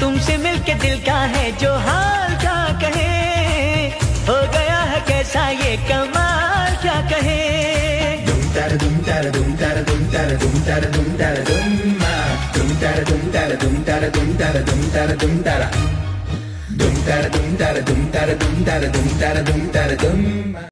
तुमसे मिलके दिल का है जो हाल क्या कहे हो गया है कैसा ये कमाल क्या कहे दुम तर दुम तर दुम तर दुम तर दुम तर दुम तर दुम दुम तर दुम तर दुम तर दुम तर दुम तर दुम तर दुम तर दुम तर दुम तर दुम तर दुम तर दुम तर दुम